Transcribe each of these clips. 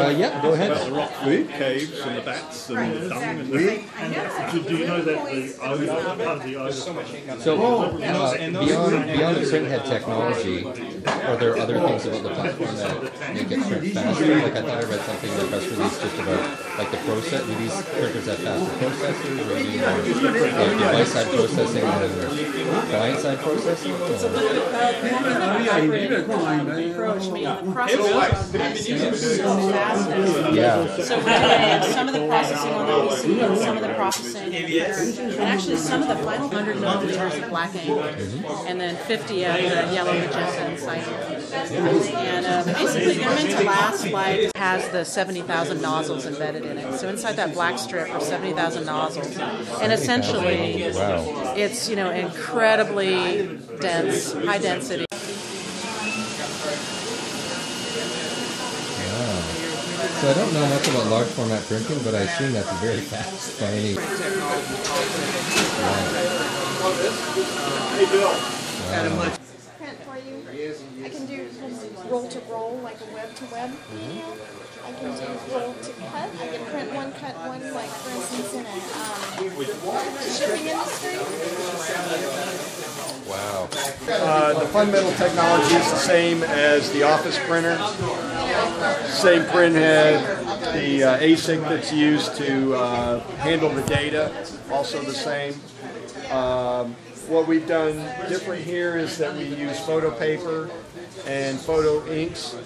Uh, yeah, go ahead. About the rock caves and the bats and the dung and the... Do, do you know that the odor, part of the odor? So, uh, beyond beyond the printhead technology, are there other things about the platform that make it print faster? Like I thought I read something in the press release just about like the process. Do these printers have faster processors, or do you more like device side processing than client side processing? Or? approach. I mean, the processing is so fast. Yeah. So we're doing some of the processing on the PC and some of the processing. And actually, some of the final 100 milliliters of black ink, and then 50 of the yellow magenta inside here. And uh, basically, they're meant to last like has the 70,000 nozzles embedded in it. So inside that black strip are 70,000 nozzles, and essentially, Wow. it's you know incredibly dense, high density. So I don't know much about large format printing, but I assume that's very fast by any. print for you. I can do roll to roll, like a web to web video. I can do roll to cut. I can print one, cut one, like for instance in a um, shipping industry. Wow. Uh, the fundamental technology is the same as the office printer. Same print head. The uh, ASIC that's used to uh, handle the data, also the same. Um, what we've done different here is that we use photo paper and photo inks.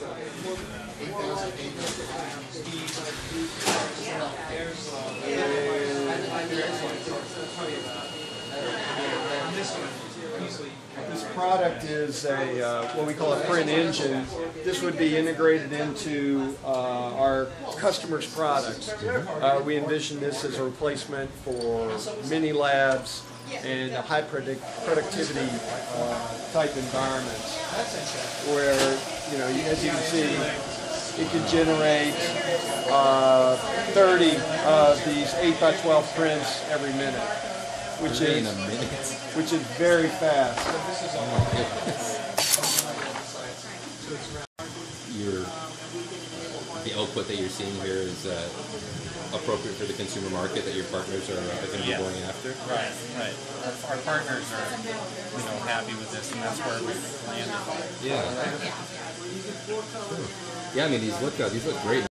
This product is a uh, what we call a print engine. This would be integrated into uh, our customers' products. Uh, we envision this as a replacement for mini labs and a high product productivity uh, type environments, where you know, as you can see, it can generate uh, 30 of these 8 by 12 prints every minute, which is which is very fast. Your the output that you're seeing here is uh, appropriate for the consumer market that your partners are, are going to be Yeah. going after. Right, right. Our, our partners are, you know, happy with this, and that's where we landed. Yeah. Yeah, I mean these look uh, these look great.